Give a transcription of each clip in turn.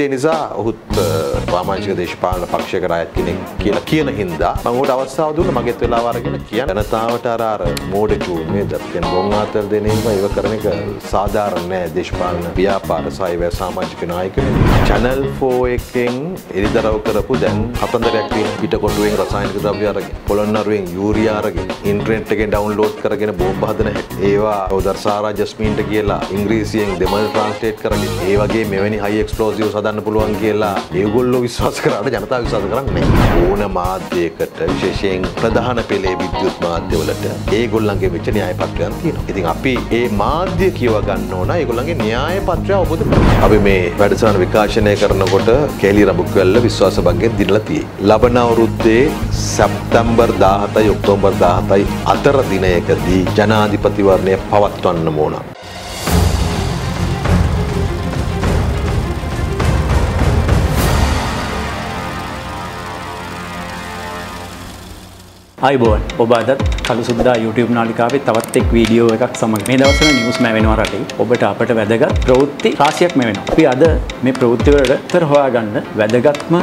ඒ නිසා ඔහුත් වාමාංශික දේශපාලන පක්ෂයක අයත් කෙනෙක් කියලා කියන හින්දා මම උට අවස්ථාව දුන්න. මගෙත් වෙලාව අරගෙන කියන්න ජනතාවට අර අර මෝඩ චූන් නේද කියන ගොන් ආතල් දෙන එක ඒව කරන එක සාධාරණ නෑ. දේශපාලන ව්‍යාපාර සායවැ සමාජික නායකයෝ. Channel 4 එකෙන් එලිදරව් කරපු දැන් කතන්දරයක් තියෙන පිටකොටුවෙන් රසායනික ද්‍රව්‍ය අරගෙන පොළොන්නරුවෙන් යූරියා අරගෙන ඉන්ටර්නෙට් එකෙන් ඩවුන්ලෝඩ් කරගෙන බෝම්බ හදන හැටි. ඒවා උදර්සාරා ජස්මින්ට කියලා ඉංග්‍රීසියෙන් දෙමළ ට්‍රාන්ස්ලේට් කරගෙන ඒ වගේ මෙවැනි හයි එක්ස්ප්ලෝසිව්ස් හදන්න පුළුවන් කියලා ඒගොල්ලෝ විශ්වාස කරාට ජනතාව විශ්වාස කරන්නේ නැහැ. ඕන මාධ්‍යයකට විශේෂයෙන් ප්‍රධාන පෙළේ විද්‍යුත් මාධ්‍යවලට ඒගොල්ලන්ගේ වෙච්ච න්‍යාය පත්‍රයන් තියෙනවා. ඉතින් අපි ඒ මාධ්‍ය කියව ගන්න ඕන ඒගොල්ලන්ගේ න්‍යාය පත්‍රය අවබෝධ කරගන්න. අපි මේ වැඩසටහන විකාශනය කරනකොට කේලි රඹුක්වැල්ල විශ්වාස බංගෙන් දිනලා තියෙයි. ලබන අවුරුද්දේ සැප්තැම්බර් 17යි ඔක්තෝබර් 17යි අතර දිනයකදී ජනාධිපතිවරණය පවත්වන්න ඕන. අයිබෝන් ඔබ අදත් කළු සුද්දා YouTube නාලිකාවේ තවත් එක් වීඩියෝ එකක් සමග මේ දවස්වල නිවුස් මැවෙනවා රටේ ඔබට අපට වැදගත් ප්‍රවෘත්ති රාශියක් මැවෙනවා. අපි අද මේ ප්‍රවෘත්ති වලට උත්තර හොයාගන්න වැදගත්ම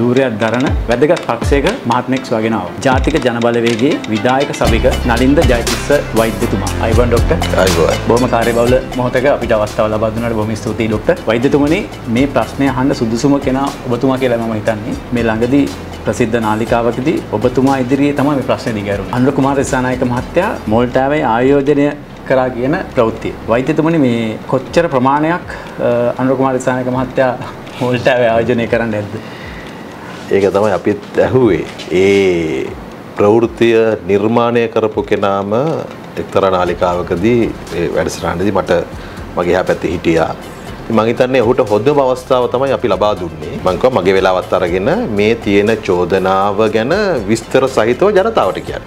ධූරයක් දරන වැදගත් පක්ෂයක මහත්මෙක් වගෙන ආවා. ජාතික ජනබලවේගයේ විධායක සභික නලින්ද ජයතිස්ස වෛද්‍යතුමා. අයිබෝන් ડોක්ටර්. අයිබෝන්. බොහොම කාර්යබහුල මොහොතක අපිට අවස්ථාව ලබා දුන්නාට බොහොම ස්තුතියි ડોක්ටර්. වෛද්‍යතුමනි මේ ප්‍රශ්නය අහන්න සුදුසුම කෙනා ඔබතුමා කියලා මම හිතන්නේ. මේ ළඟදී ප්‍රසිද්ධ නාලිකාවකදී ඔබතුමා ඉදිරියේ තමයි මේ ප්‍රශ්නේ දිගෑරුනේ. අනුර කුමාර දිසානායක මහත්තයා මොල්ටාවේ ආයෝජනය කරා කියන ප්‍රවෘත්තිය. වෛද්‍යතුමනි මේ කොච්චර ප්‍රමාණයක් අනුර කුමාර දිසානායක මහත්තයා මොල්ටාවේ ආයෝජනය කරන්න නැද්ද? ඒක තමයි අපිත් ඇහුවේ. ඒ ප්‍රවෘත්තිය නිර්මාණය කරපු කෙනාම එක්තරා නාලිකාවකදී වැඩසටහනදී මට මගේ එහා පැත්තේ හිටියා. මං හිතන්නේ ඔහුට හොඳම අවස්ථාව තමයි අපි ලබා දුන්නේ. මං කිව්වා මගේ වෙලාවත් අරගෙන මේ තියෙන චෝදනාව ගැන විස්තර සහිතව ජනතාවට කියන්න.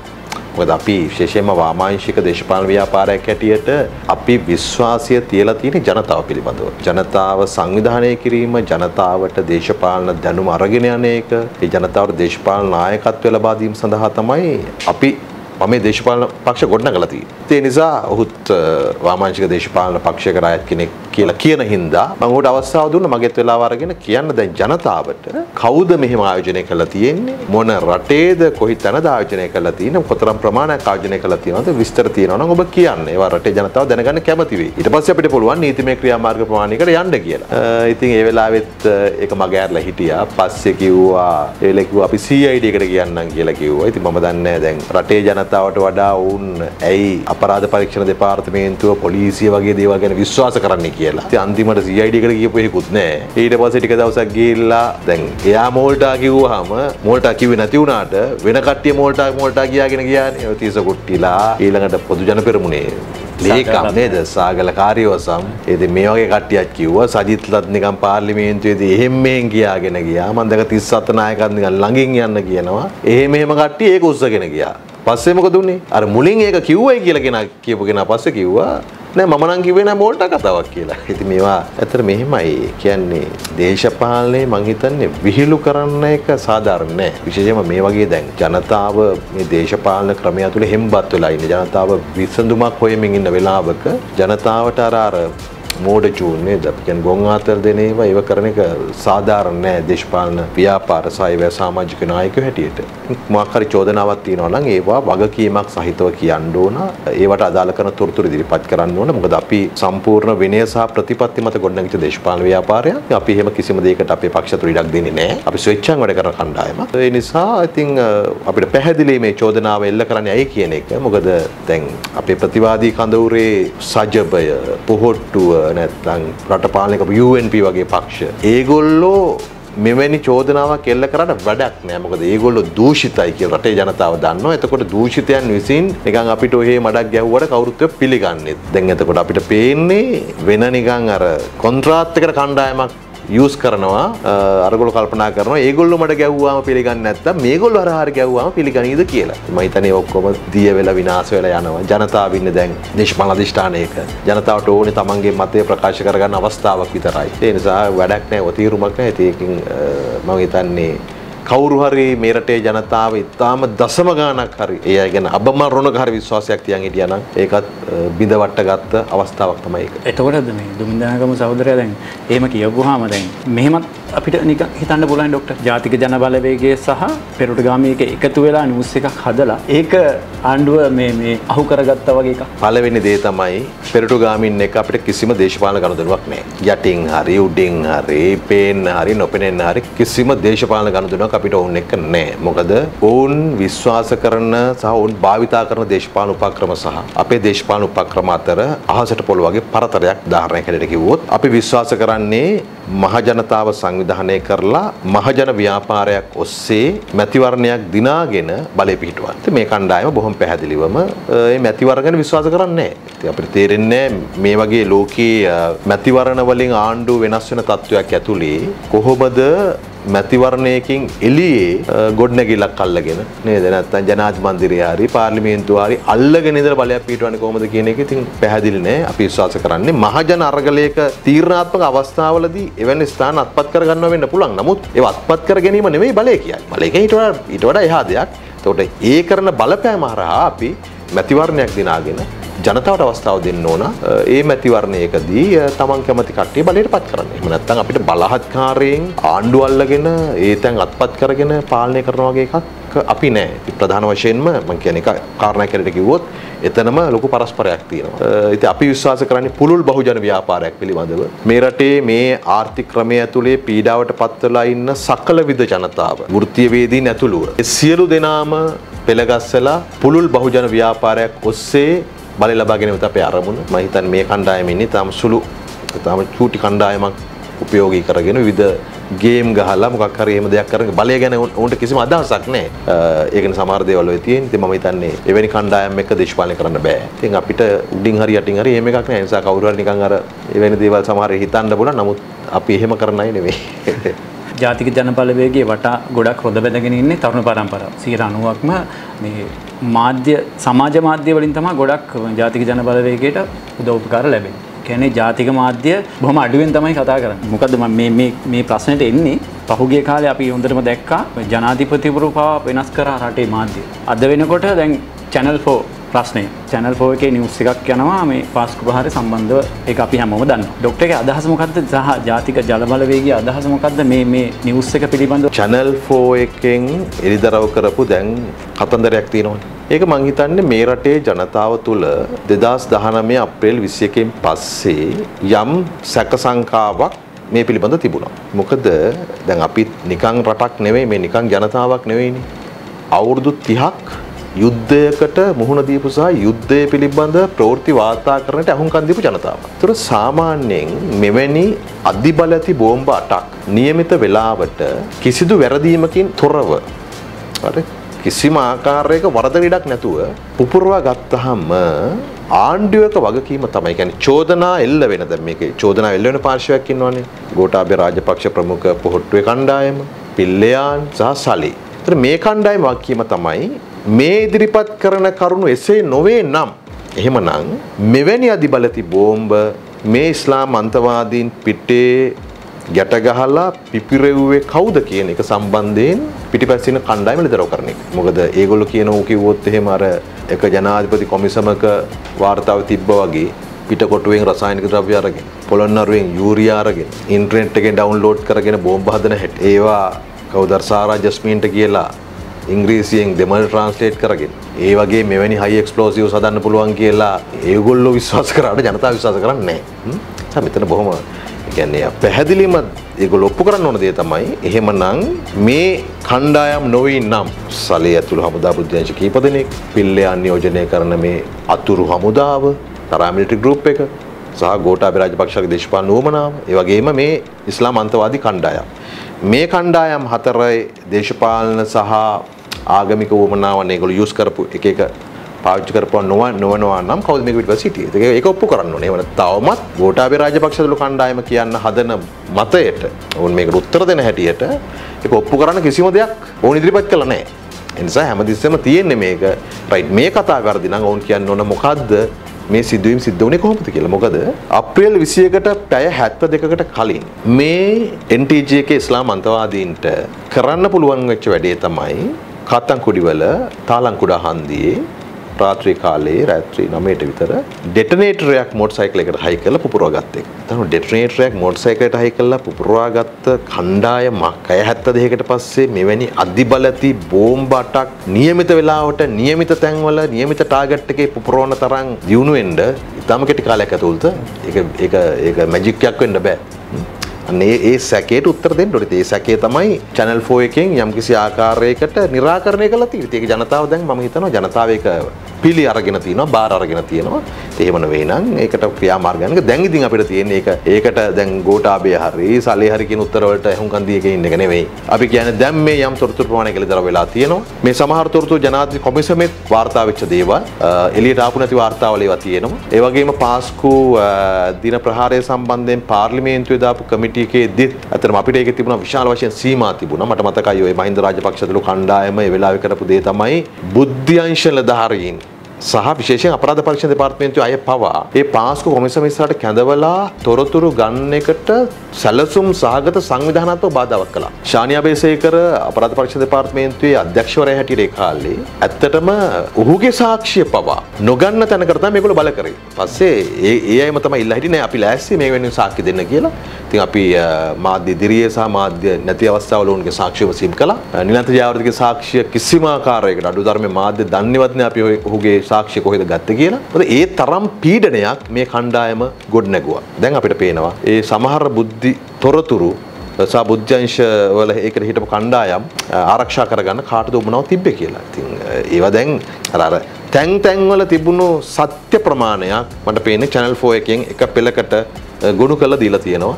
මොකද අපි විශේෂයෙන්ම වාමාංශික දේශපාලන ව්‍යාපාරයක් හැටියට අපි විශ්වාසය තියලා තියෙන ජනතාව පිළිබඳව. ජනතාව සංවිධානය කිරීම, ජනතාවට දේශපාලන දැනුම අරගෙන යන එක, ඒ ජනතාවට දේශපාලන නායකත්වය ලබා දීම සඳහා තමයි අපි මම මේ දේශපාලන පක්ෂ ගොඩනගලා තියෙන්නේ. ඒ නිසා ඔහුත් වාමාංශික දේශපාලන පක්ෂයක අයත් කෙනෙක් කියලා කියන හින්දා මම ඔහුට අවස්ථාව දුන්න. මගෙත් වෙලාව අරගෙන කියන්න දැන් ජනතාවට කවුද මෙහෙම ආයෝජනය කරලා තියෙන්නේ? මොන රටේද? කොහි තැනද ආයෝජනය කරලා තියෙන්නේ? කොතරම් ප්‍රමාණයක් ආයෝජනය කරලා තියෙනවද? විස්තර තියෙනවා නම් ඔබ කියන්න. ඒවා රටේ ජනතාව දැනගන්න කැමති වෙයි. ඊට පස්සේ අපිට පුළුවන් නීතිමය ක්‍රියාමාර්ග ප්‍රමාණයකට යන්න කියලා. ඉතින් ඒ වෙලාවෙත් ඒක මග ඇරලා හිටියා. පස්සේ කිව්වා ඒ වෙලාවේ කිව්වා අපි CID එකට කියන්නම් කියලා කිව්වා. ඉතින් මම දන්නේ දැන් රටේ ජනතාවට වඩා වුන් ඇයි අපරාධ පරීක්ෂණ දෙපාර්තමේන්තුව පොලිසිය වගේ දේවල් ගැන විශ්වාස කරන්නේ කියලා. කියලා. අන්තිමට එකට ගියපු එකකුත් නැහැ. ඊට පස්සේ ටික දවසක් ගිහිල්ලා දැන් එයා මෝල්ටා කිව්වහම මෝල්ටා කිව්වේ නැති වුණාට වෙන කට්ටිය මෝල්ටා මෝල්ටා කියාගෙන ගියානේ. ඔය තීස කුට්ටිලා ඊළඟට පොදු ජන පෙරමුණේ ලේකම් නේද? සාගල කාර්යවසම් ඒද මේ වගේ කට්ටියක් කිව්වා සජිත්ලත් නිකන් පාර්ලිමේන්තුවේදී එහෙම මෙහෙන් ගියාගෙන ගියා. මම දැක 37 නායකයන් නිකන් ළඟින් යන්න කියනවා. එහෙම එහෙම කට්ටිය ඒක උස්සගෙන ගියා පස්සේ මොකද උනේ අර මුලින් ඒක කිව්වයි කියලා කෙනා කියපු කෙනා පස්සේ කිව්වා නෑ මම නම් කිව්වේ නෑ මෝල්ට කතාවක් කියලා. ඉතින් මේවා ඇත්තට මෙහෙමයි. කියන්නේ දේශපාලනේ මං හිතන්නේ විහිළු කරන්න එක සාධාරණ නෑ. විශේෂයෙන්ම මේ වගේ දැන් ජනතාව මේ දේශපාලන ක්‍රමය ඇතුලේ හෙම්බත් වෙලා ඉන්නේ. ජනතාව විසඳුමක් හොයමින් ඉන්න වෙලාවක ජනතාවට අර අර මෝඩ චූන් නේද? කියන්නේ ගොන් ආතල් දෙන ඒවා ඒව කරන එක සාධාරණ නෑ දේශපාලන ව්‍යාපාර සායවැ සමාජික නායකයෝ හැටියට. මොකක් හරි චෝදනාවක් තියෙනවා නම් ඒවා වගකීමක් සහිතව කියන්න ඕන. ඒවට අදාළ කරන තොරතුරු ඉදිරිපත් කරන්න ඕන. මොකද අපි සම්පූර්ණ විනය සහ ප්‍රතිපත්ති මත ගොඩනැගිච්ච දේශපාලන ව්‍යාපාරයක්. අපි එහෙම කිසිම දෙයකට අපේ පක්ෂ තුල ඉඩක් දෙන්නේ නෑ. අපි ස්වේච්ඡාවෙන් වැඩ කරන කණ්ඩායමක්. ඒ නිසා ඉතින් uh, අපිට පැහැදිලි මේ චෝදනාව එල්ල කරන්නේ ඇයි කියන එක. මොකද දැන් අපේ ප්‍රතිවාදී කඳවුරේ සජබය පොහොට්ටුව නැත්නම් රට පාලනය කරපු UNP වගේ පක්ෂ ඒගොල්ලෝ මෙවැනි චෝදනාවක් එල්ල කරන්න වැඩක් නෑ මොකද ඒගොල්ලෝ දූෂිතයි කියලා රටේ ජනතාව දන්නවා. එතකොට දූෂිතයන් විසින් නිකන් අපිට ඔහේ මඩක් ගැහුවට කවුරුත් පිළිගන්නේ. දැන් එතකොට අපිට පේන්නේ වෙන නිකන් අර කොන්ත්‍රාත් එකට කණ්ඩායමක් යස් කරනවා අරගොල කල්පනා කරන ඒගොල්ල මට ගැව්වාම පිළිගන්න නැත්ත මේගොල්ල අරහර ගැව්වාම පිළිගනීද කියලා. මහිතනය ඔක්කොම දිය වෙලා විනාස වෙලා යනවා. ජනතාවන්න දැන් නිශ්මල අධිෂ්ඨානයක. ජනතාවට ඕන තමන්ගේ මතය ප්‍රකාශ කරගන්න අවස්ථාවක් විතරයි. ඒ නිසා වැඩක් නෑ ඔතීරුමක් නෑ ඇතියකින් මම හිතන්නේ කවුරු හරි මේ රටේ ජනතාව ඉතාම දසම ගාණක් හරි ඒ අය ගැන අබමරුණක හරි විශ්වාසයක් තියන් හිටියා නම් ඒකත් බිඳවට ගත්ත අවස්ථාවක් තමයි ඒක. එතකොටද මේ දුමින්දානගම සහෝදරයා දැන් එහෙම කියවුවාම දැන් මෙහෙමත් අපිට නිකන් හිතන්න පුළුවන් ડોක්ටර් ජාතික ජන බලවේගය සහ පෙරටුගාමීක එකතු වෙලා නිවුස් එකක් හදලා ඒක ආණ්ඩුව මේ මේ අහු කරගත්තා වගේ එකක්. පළවෙනි දේ තමයි පෙරටුගාමින් එක අපිට කිසිම දේශපාලන ගනුදෙනුවක් නැහැ. යටින් හරි උඩින් හරි පේන්න හරි නොපෙනෙන්න හරි කිසිම දේශපාලන ගනුදෙනුවක් අපිට ඔවුන් එක්ක නැහැ. මොකද ඔවුන් විශ්වාස කරන සහ ඔවුන් භාවිතා කරන දේශපාලන උපක්‍රම සහ අපේ දේශපාලන උපක්‍රම අතර අහසට පොළ වගේ පරතරයක් උදාහරණයක් හැටියට කිව්වොත් අපි විශ්වාස කරන්නේ මහජනතාව සංවිධානය කරලා මහජන ව්‍යාපාරයක් ඔස්සේ මැතිවරණයක් දිනාගෙන බලය පිහිටුවන්න. මේ කණ්ඩායම බොහොම පැහැදිලිවම මේ මැතිවරණ විශ්වාස කරන්නේ නැහැ. අපිට තේරෙන්නේ මේ වගේ ලෝකයේ මැතිවරණ වලින් ආණ්ඩුව වෙනස් වෙන තත්වයක් ඇතුලේ කොහොමද මැතිවරණයකින් එළියේ ගොඩනැගිල්ලක් අල්ලගෙන නේද නැත්නම් ජනාධිපති මන්දිරය හරි පාර්ලිමේන්තුව හරි අල්ලගෙන ඉඳලා බලයක් පිටවන්නේ කොහොමද කියන එක ඉතින් පැහැදිලි නෑ අපි විශ්වාස කරන්නේ මහජන අරගලයක තීරණාත්මක අවස්ථාවලදී එවැනි ස්ථාන අත්පත් කරගන්න වෙන්න පුළුවන්. නමුත් ඒව අත්පත් කර ගැනීම නෙමෙයි බලය කියන්නේ. බලය ඊට වඩා ඊට වඩා එහා දෙයක්. එතකොට ඒ කරන බලපෑම හරහා අපි මැතිවරණයක් දිනාගෙන ජනතාවට අවස්ථාව දෙන්න ඕන ඒ මැතිවරණයකදී තමන් කැමති කට්ටිය බලයට පත් කරන්න. එහෙම නැත්නම් අපිට බලහත්කාරයෙන් ආණ්ඩුව අල්ලගෙන ඒ තැන් අත්පත් කරගෙන පාලනය කරන වගේ එකක් අපි නෑ. ප්‍රධාන වශයෙන්ම මම කියන්නේ එක කාරණයක් හැටියට කිව්වොත් එතනම ලොකු පරස්පරයක් තියෙනවා. ඉතින් අපි විශ්වාස කරන්නේ පුළුල් බහුජන ව්‍යාපාරයක් පිළිබඳව. මේ රටේ මේ ආර්ථික ක්‍රමය ඇතුලේ පීඩාවට පත්වලා ඉන්න සකල විද ජනතාව, වෘත්තීයවේදීන් ඇතුළුව සියලු දෙනාම පෙළගස්සලා පුළුල් බහුජන ව්‍යාපාරයක් ඔස්සේ බලය ලබා ගැනීම අපේ අරමුණ. මම හිතන්නේ මේ කණ්ඩායම ඉන්නේ තාම සුළු තාම චූටි කණ්ඩායමක් උපයෝගී කරගෙන විවිධ ගේම් ගහලා මොකක් හරි එහෙම දෙයක් කරගෙන බලය ගැන උන්ට කිසිම අදහසක් නැහැ. ඒකනේ සමහර දේවල් ඔය තියෙන. ඉතින් මම හිතන්නේ එවැනි කණ්ඩායම් එක්ක දේශපාලනය කරන්න බෑ. ඉතින් අපිට උඩින් හරි යටින් හරි එහෙම එකක් නැහැ. ඒ නිසා කවුරු හරි නිකන් අර එවැනි දේවල් සමහර හිතන්න පුළුවන්. නමුත් අපි එහෙම කරන්න අය නෙවෙයි. ජාතික ජනබලවේගේ වටා ගොඩක් රොද බැඳගෙන ඉන්නේ තරුණ පරම්පරාව. 90%ක්ම මේ මාධ්‍ය සමාජ මාධ්‍ය වලින් තමයි ගොඩක් ජාතික ජනබලවේගයට උදව් උපකාර ලැබෙන්නේ. කියන්නේ ජාතික මාධ්‍ය බොහොම අඩුවෙන් තමයි කතා කරන්නේ. මොකද මම මේ මේ මේ ප්‍රශ්නෙට එන්නේ පහුගිය කාලේ අපි හොඳටම දැක්කා ජනාධිපතිවරු පවා වෙනස් කරා රටේ මාධ්‍ය. අද වෙනකොට දැන් Channel 4 ප්‍රශ්නය චැනල් ෆෝ එකේ නිවස් එකක් යනවා මේ පාස්කු පහර සම්බන්ධව ඒක අපි හැමෝම දන්න. ඩොක්ටර් එකේ අදහස මොකද්ද? සහ ජාතික ජල බලවේගයේ අදහස මොකද්ද මේ මේ නිවස් එක පිළිබඳව? channel 4 එකෙන් එලිදරව් කරපු දැන් කතන්දරයක් තියෙනවනේ. ඒක මං හිතන්නේ මේ රටේ ජනතාව තුළ 2019 අප්‍රේල් 21කින් පස්සේ යම් සැක සංකාවක් මේ පිළිබඳ තිබුණා. මොකද දැන් අපි නිකං රටක් නෙවෙයි මේ නිකං ජනතාවක් නෙවෙයිනේ. අවුරුදු 30ක් යුද්ධයකට මුහුණ දීපු සහ යුද්ධය පිළිබඳ ප්‍රවෘත්ති වාර්තා කරන්නට අහුම්කන් දීපු ජනතාව. ඒතර සාමාන්‍යයෙන් මෙවැනි අධිබල ඇති බෝම්බ අටක් નિયમિત වෙලාවට කිසිදු වැරදීමකින් තොරව හරි කිසිම ආකාරයක වරද ඉඩක් නැතුව පුපුරවා ගත්තහම ආණ්ඩුවක වගකීම තමයි කියන්නේ චෝදනා එල්ල වෙන දැන් මේකේ චෝදනා එල්ල වෙන පාර්ශවයක් ඉන්නවනේ ගෝඨාභය රාජපක්ෂ ප්‍රමුඛ පොහොට්ටුවේ කණ්ඩායම පිල්ලයාන් සහ සලි. ඒතර මේ කණ්ඩායම වගකීම තමයි මේ ඉදිරිපත් කරන කරුණු එසේ නොවේ නම් එහෙමනම් මෙවැනි අධිබලති බෝම්බ මේ ඉස්ලාම් අන්තවාදීන් පිටේ ගැට ගහලා පිපිරෙව්වේ කවුද කියන එක සම්බන්ධයෙන් පිටිපස්සින කණ්ඩායම නිතරව කරන එක. මොකද ඒගොල්ලෝ කියනෝ කිව්වොත් එහෙම අර එක ජනාධිපති කොමිසමක වාර්තාව තිබ්බ වගේ පිටකොටුවෙන් රසායනික ද්‍රව්‍ය අරගෙන පොළොන්නරුවෙන් යූරියා අරගෙන ඉන්ටර්නෙට් එකෙන් ඩවුන්ලෝඩ් කරගෙන බෝම්බ හදන හැටි. ඒවා කවුදර් සාරා ජස්මින්ට කියලා ඉංග්‍රීසියෙන් දෙමළ ට්‍රන්ස්ලේට් කරගෙන ඒ වගේ මෙවැනි හයි එක්ස්පලෝසිව් සදන්න පුළුවන් කියලා ඒගොල්ලෝ විශ්වාස කරාට ජනතාව විශ්වාස කරන්නේ නැහැ. මෙතන බොහොම කියන්නේ පැහැදිලිම ඒගොල්ලෝ ඔප්පු කරන්න ඕන දේ තමයි එහෙමනම් මේ කණ්ඩායම් නොවේ නම් සලේ ඇතුළු හමුදා බුද්ධංශ කීප දෙනෙක් පිල්ලයන් නියෝජනය කරන මේ අතුරු හමුදාව තරා මිලිටරි ගෲප් එක සහ ගෝඨාභය රාජපක්ෂගේ දේශපාලන නුවමනාව ඒ වගේම මේ ඉස්ලාම් අන්තවාදී කණ්ඩායම් මේ කණ්ඩායම් හතරේ දේශපාලන සහ ආගමික වුවමනාවන් ඒගොල්ලෝ යූස් කරපු එක එක පාවිච්චි කරපුවා නොව නොවනවා නම් කවුද මේක පිටපස්ස හිටියේ. ඒක ඒක ඔප්පු කරන්න ඕනේ. ඒවන තවමත් ගෝඨාභය රාජපක්ෂතුළු කණ්ඩායම කියන්න හදන මතයට ඕන් මේකට උත්තර දෙන හැටියට ඒක ඔප්පු කරන්න කිසිම දෙයක් ඕන් ඉදිරිපත් කළා නැහැ. ඒ නිසා හැමතිස්සෙම තියෙන්නේ මේක රයිට් මේ කතා කරදි නම් ඕන් කියන්න ඕන මොකද්ද මේ සිදුවීම් සිද්ධ වුණේ කොහොමද කියලා. මොකද අප්‍රේල් 21කට පැය 72කට කලින් මේ NTG එකේ ඉස්ලාම් අන්තවාදීන්ට කරන්න පුළුවන් වෙච්ච වැඩේ තමයි කත්තන්කුඩිවල තාලංකුඩා හන්දියේ රාත්‍රී කාලයේ රාත්‍රී 9ට විතර ඩෙටනේටරයක් මෝටර් සයිකලයකට හයි කරලා පුපුරවා ගත්ත එක. එතන ඩෙටනේටරයක් මෝටර් සයිකලයකට හයි කරලා පුපුරවා ගත්ත කණ්ඩායමක් 72කට පස්සේ මෙවැනි අධිබලති බෝම්බ අටක් නියමිත වෙලාවට නියමිත තැන්වල නියමිත ටාගට් එකේ පුපුරවන තරම් දියුණු වෙන්න ඉතාම කෙටි කාලයක් ඇතුළත ඒක ඒක ඒක මැජික් එකක් වෙන්න බෑ. අන්නේ ඒ සැකේට උත්තර දෙන්න ඕනේ. ඒ සැකේ තමයි Channel 4 එකෙන් යම්කිසි ආකාරයකට निराකරණය කළා තියෙන්නේ. ඒක ජනතාව දැන් මම හිතනවා ජනතාව ඒක පිළි අරගෙන තියෙනවා, බාර අරගෙන තියෙනවා. එහෙම නෙවෙයි නම් ඒකට ක්‍රියාමාර්ග යනක දැන් ඉතින් අපිට තියෙන්නේ ඒක ඒකට දැන් ගෝඨාභය හරි, සල්ලි හරි කියන උත්තර වලට එහුම්කන් දීගෙන ඉන්න එක නෙවෙයි. අපි කියන්නේ දැන් මේ යම් තොරතුරු ප්‍රමාණයක් එළිදර වෙලා තියෙනවා. මේ සමහර තොරතුරු ජනාධිපති කොමිසමෙත් වාර්තා වෙච්ච දේවල් එළියට ආපු නැති වාර්තාවල ඒවා තියෙනවා. ඒ වගේම පාස්කු දින ප්‍රහාරය සම්බන්ධයෙන් පාර්ලිමේන්තුවේ දාපු කමිටු එකේ දෙත් අතරම අපිට ඒක තිබුණා විශාල වශයෙන් සීමා තිබුණා. මට මතකයි ඔය මහින්ද රාජපක්ෂතුළු කණ්ඩායම ඒ වෙලාවේ කරපු දේ තමයි බුද්ධ්‍යංශ නිලධාරීන් සහ විශේෂයෙන් අපරාධ පරීක්ෂණ දෙපාර්තමේන්තුවේ අය පවා ඒ පාස්කු කොමිසම ඉස්සරහට කැඳවලා තොරතුරු ගන්න එකට සැලසුම් සහගත සංවිධානාත්මක බාධාවක් කළා. ශානියා බේසේකර අපරාධ පරීක්ෂණ දෙපාර්තමේන්තුවේ අධ්‍යක්ෂවරයා හැටියට ඒ කාලේ ඇත්තටම ඔහුගේ සාක්ෂිය පවා නොගන්න තැනකට තමයි මේගොල්ලෝ බල කරේ. පස්සේ ඒ ඒ අයම තමයි ඉල්ලා හිටියේ නෑ අපි ලෑස්ති මේ වෙනුවෙන් සාක්ෂි දෙන්න කියලා. ඉතින් අපි මාධ්‍ය ඉදිරියේ සහ මාධ්‍ය නැති අවස්ථාවල උන්ගේ සාක්ෂිය වසීම් කළා. නිලන්ත ජයවර්ධනගේ සාක්ෂිය කිසිම ආකාරයකට අඩුධර්මයේ මාධ්‍ය දන්නේවත් නෑ අපි ඔහුගේ සාක්ෂිය කොහෙද ගත්ත කියලා. මොකද ඒ තරම් පීඩනයක් මේ කණ්ඩායම ගොඩනැගුවා. දැන් අපිට පේනවා ඒ සමහර බුද්ධි තොරතුරු සා බුද්ධංශ වල ඒකට හිටපු කණ්ඩායම් ආරක්ෂා කරගන්න කාටද උමනාව තිබ්බේ කියලා. ඉතින් ඒවා දැන් අර අර තැන් තැන් වල තිබුණු සත්‍ය ප්‍රමාණයක් මට පේන්නේ channel 4 එකෙන් එක පෙළකට ගොනු කරලා දීලා තියෙනවා.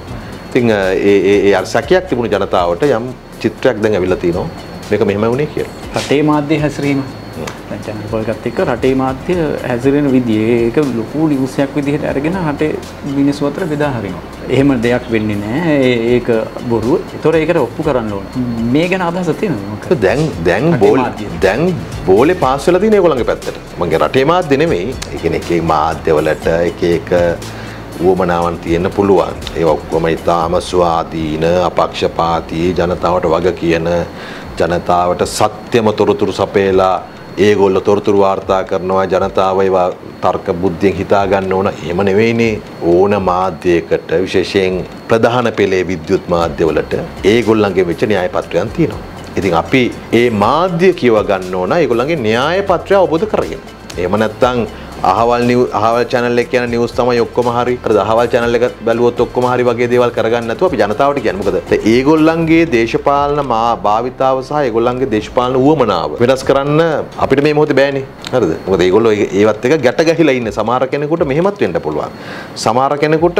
ඉතින් ඒ ඒ ඒ අර සැකයක් තිබුණු ජනතාවට යම් චිත්‍රයක් දැන් ඇවිල්ලා තිනවා. මේක මෙහෙම වුණේ කියලා. රටේ මාධ්‍ය හැසිරීම චැනල්පොල්ගත් එක්ක රටේ මාධ්‍ය හැසිරෙන විදිහ ඒක ලොකු නිවසයක් විදිහට අරගෙන රටේ මිනිස්සු අතර බෙදා හරිනවා. එහෙම දෙයක් වෙන්නේ නැහැ. ඒක බොරුව. ඒතොර ඒකට ඔප්පු කරන්න ඕන. මේ ගැන අදහස තියෙනවද මොකක්ද? දැන් දැන් බෝල් දැන් බෝලේ පාස් වෙලා තියෙන ඒගොල්ලන්ගේ පැත්තට. මගේ රටේ මාධ්‍ය නෙමෙයි. ඒ කියන්නේ එක එක මාධ්‍යවලට එක එක වුවමනාවන් තියෙන්න පුළුවන්. ඒ ඔක්කොම ඉතාම ස්වාධීන, අපක්ෂපාතී ජනතාවට වග කියන ජනතාවට සත්‍යම තොරතුරු සපයලා ඒගොල්ල තොරතුරු වාර්තා කරනවා ජනතාව ඒවා තර්ක බුද්ධියෙන් හිතා ගන්න ඕන එහෙම නෙවෙයිනේ ඕන මාධ්‍යයකට විශේෂයෙන් ප්‍රධාන පෙළේ විද්‍යුත් මාධ්‍යවලට ඒගොල්ලන්ගේ වෙච්ච න්‍යාය පත්‍රයන් තියෙනවා. ඉතින් අපි ඒ මාධ්‍ය කියව ගන්න ඕන ඒගොල්ලන්ගේ න්‍යාය පත්‍රය අවබෝධ කරගෙන. එහෙම නැත්නම් අහවල් අහවල් චැනල් එක කියන නිවුස් තමයි ඔක්කොම හරි. අර අහවල් චැනල් එක බැලුවොත් ඔක්කොම හරි වගේ දේවල් කරගන්න නැතුව අපි ජනතාවට කියන්නේ මොකද? ඒගොල්ලන්ගේ දේශපාලන මා භාවිතාව සහ ඒගොල්ලන්ගේ දේශපාලන උවමනාව වෙනස් කරන්න අපිට මේ මොහොතේ බෑනේ. හරිද? මොකද ඒගොල්ලෝ ඒවත් එක ගැට ගැහිලා ඉන්නේ. සමහර කෙනෙකුට මෙහෙමත් වෙන්න පුළුවන්. සමහර කෙනෙකුට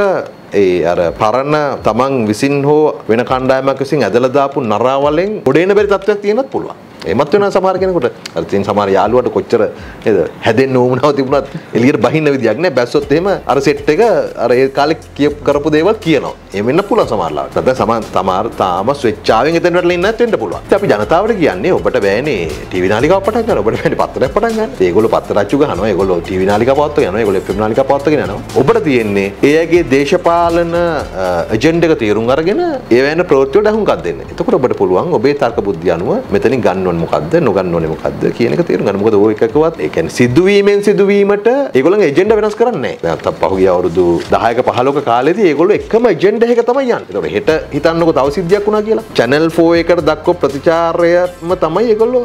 ඒ අර පරණ තමන් විසින් හෝ වෙන කණ්ඩායමක් විසින් ඇදලා දාපු නරාවලෙන් උඩේන බැරි තත්ත්වයක් තියෙනත් පුළුවන්. එමත් වෙන සමහර කෙනෙකුට. අර තින් සමහර යාළුවට කොච්චර නේද? හැදෙන්න ඕමනාව තිබුණත් එළියට බහින්න විදියක් නැහැ බැස්සොත් එහෙම අර සෙට් එක අර ඒ කාලේ කිය කරපු දේවල් කියනවා. එහෙම වෙන්න පුළුවන් සමහරලාට නැත්නම් සමහර තමාර තාම ස්විච් ආවෙන් එතන වැටලා ඉන්නත් වෙන්න පුළුවන්. ඉතින් අපි ජනතාවට කියන්නේ ඔබට බෑනේ ටීවී නාලිකාවක් පටන් ගන්න. ඔබට බෑනේ පත්තරයක් පටන් ගන්න. ඒගොල්ලෝ පත්තර අච්චු ගන්නවා ඒගොල්ලෝ ටීවී නාලිකාව පවත්වාගෙන යනවා. ඒගොල්ලෝ FM නාලිකාව පවත්වාගෙන යනවා. ඔබට තියෙන්නේ එයාගේ දේශපාලන එජෙන්ඩ එක තේරුම් අරගෙන ඒ වෙන ප්‍රවෘත්ති වලට අහුම්කම් දෙන්න. එතකොට ඔබට පුළුවන් ඔබේ තර්ක බුද්ධිය අනුව මෙතනින් ගන්න ඕනේ මොකද්ද නොගන්න ඕනේ මොකද්ද කියන එක තේරුම් ගන්න. මොකද ওই එකකවත් ඒ කියන්නේ සිදුවීමෙන් සිදුවීමට ඒගොල්ලන්ගේ එජෙන්ඩා වෙනස් කරන්නේ නැහැ. නැත්තම් පහුගිය අවුරුදු 10ක 15ක කාලෙදී ඒගොල්ලෝ එකම එජෙන්ඩා එක තමයි යන්නේ. ඒතකොට හෙට හිතන්නකෝ තව සිද්ධියක් වුණා කියලා. channel 4 එකට දක්ව ප්‍රතිචාරයම තමයි ඒගොල්ලෝ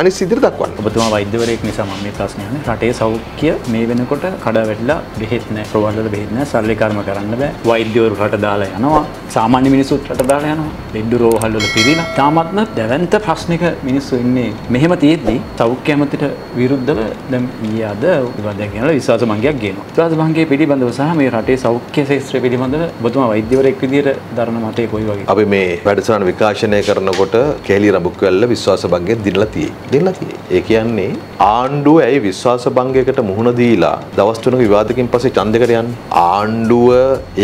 අනිත් සිදිර දක්වන්න. ඔබතුමා වෛද්‍යවරයෙක් නිසා මම මේ ප්‍රශ්නේ අහන්නේ. රටේ සෞඛ්‍ය මේ වෙනකොට කඩා වැටිලා බෙහෙත් නැහැ. ප්‍රෝවල් වල බෙහෙත් නැහැ. සල්ලි කර්ම කරන්න බෑ. වෛද්‍යවරු රට දාලා යනවා. සාමාන්‍ය මිනිස්සුත් රට දාලා යනවා. ලෙඩ රෝහල් වල පිරීලා. තාමත්ම දැවැන්ත ප්‍රශ්නික මිනිස්සු ඉන්නේ. මෙහෙම තියෙද්දි සෞඛ්‍ය ඇමතිට විරුද්ධව දැන් ඊයේ අද උපදැක කියනවා විශ්වාස භංගයක් ගේනවා. විශ්වාස භංගයේ පිළිබඳව සහ මේ රටේ සෞඛ්‍ය ශාස්ත්‍රය පිළිබඳව ඔබතුමා වෛද්‍යවරයෙක් විදිහට දරන මතය කොයි වගේ? අපි මේ වැඩසටහන විකාශනය කරනකොට කේලි රඹුක්වැල්ල විශ්වාස භංගයෙන් දිනලා තියෙයි. දෙන්න කියේ. ඒ කියන්නේ ආණ්ඩුව ඇයි විශ්වාස භංගයකට මුහුණ දීලා දවස් තුනක විවාදකින් පස්සේ ඡන්දයකට යන්නේ? ආණ්ඩුව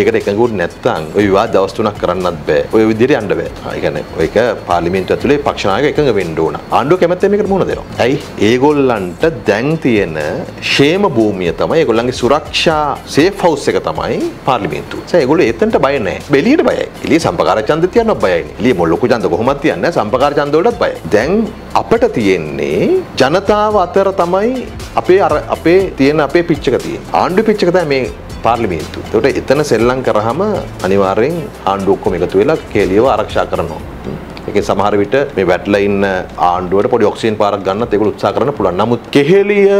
ඒකට එකඟුත් නැත්නම් ওই විවාද දවස් තුනක් කරන්නත් බෑ. ඔය විදිහට යන්න බෑ. ඒ කියන්නේ ඔයක පාර්ලිමේන්තුව ඇතුලේ පක්ෂ නායක එකඟ වෙන්න ඕන. ආණ්ඩුව කැමැත්තෙන් මේකට මුහුණ දෙනවා. ඇයි? ඒගොල්ලන්ට දැන් තියෙන ෂේම භූමිය තමයි ඒගොල්ලන්ගේ සුරක්ෂා සේෆ් හවුස් එක තමයි පාර්ලිමේන්තුව. ඒ ඒගොල්ලෝ එතනට බය නැහැ. එළියට බයයි. එළිය සම්පකාර ඡන්ද තියන්න බයයි. එළිය මොල් ලොකු ඡන්ද කොහොමද තියන්නේ? සම්පකාර ඡන්ද වලටත් බයයි. දැන් අපිට තියෙන්නේ ජනතාව අතර තමයි අපේ අර අපේ තියෙන අපේ පිච් එක තියෙන්නේ. ආණ්ඩු පිච් එක තමයි මේ පාර්ලිමේන්තුව. ඒකට එතන සෙල්ලම් කරාම අනිවාර්යෙන් ආණ්ඩුව ඔක්කොම එකතු වෙලා කේලියව ආරක්ෂා කරනවා. ඒකේ සමහර විට මේ වැටලා ඉන්න ආණ්ඩුවට පොඩි ඔක්සිජන් පාරක් ගන්නත් ඒගොල්ලෝ උත්සාහ කරන්න පුළුවන්. නමුත් කෙහෙලිය